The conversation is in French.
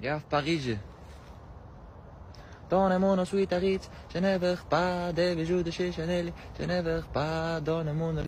Gare Paris. Dans le monde suite à Ritz, je ne veux pas des bijoux de chez Chanel, je ne veux pas dans le monde